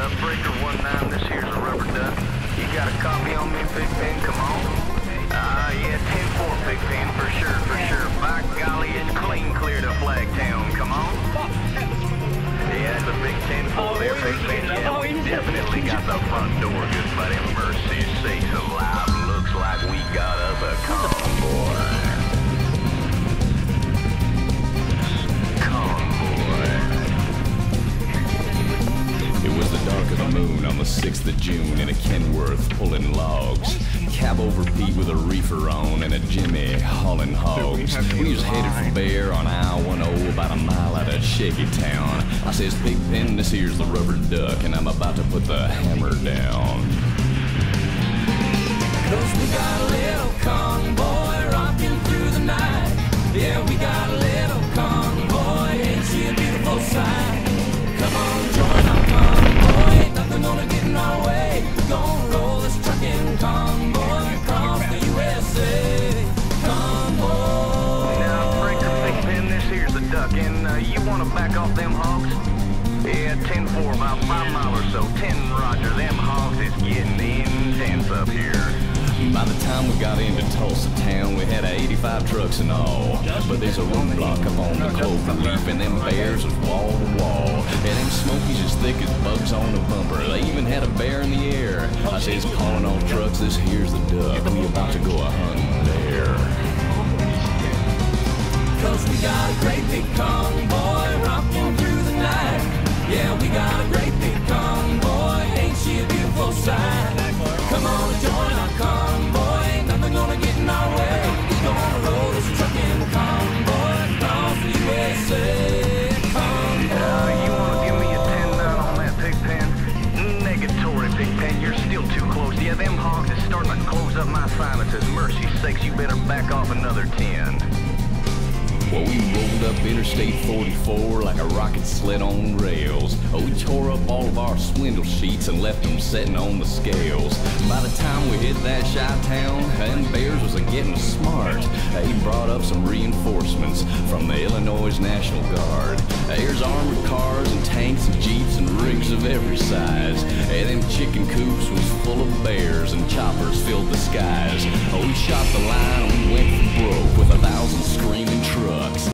Uh, Breaker 19, this here's a rubber duck. You got a copy on me, Pigpen? Come on. Uh, yeah, 10-4, Pigpen, for sure, for sure. By golly, it's clean clear to Flagtown. Come on. Yeah, it's a big 10-4 there, Pigpen. Yeah, we definitely got the front door, good buddy. Mercy sakes alive. It was the dark of the moon on the 6th of June in a Kenworth pulling logs. Cab over Pete with a reefer on and a Jimmy hauling hogs. We was headed for Bear on I-10 about a mile out of Shaky Town. I says, Pigpen, this here's the rubber duck and I'm about to put the hammer down. Cause we got duck, and uh, you want to back off them hogs? Yeah, 10-4, about five mile or so. 10 Roger, them hogs is getting intense up here. By the time we got into Tulsa town, we had 85 trucks and all. But there's a roadblock up on the clover leaf, and them bears was wall to wall. And them smokies as thick as bugs on a bumper. They even had a bear in the air. I says, calling all trucks, this here's the duck. We about to go a hunting we got a great big convoy rocking through the night. Yeah, we got a great big convoy. Ain't she a beautiful sight? Come on and join our convoy. Ain't nothing gonna get in our way. We're gonna roll this trucking convoy across the USA. You wanna give me a 10-9 on that pigpen? Negatory, pigpen. You're still too close. Yeah, them hogs is starting to close up my sinuses. Mercy sakes, you better back off another 10. Well, we rolled up Interstate 44 like a rocket sled on rails. Oh, we tore up all of our swindle sheets and left them setting on the scales. By the time we hit that Chi-town, them bears was a getting smart. They brought up some reinforcements from the Illinois National Guard. There's armored cars and tanks and jeeps and rigs of every size. And them chicken coops was full of bears and choppers filled the skies. Oh,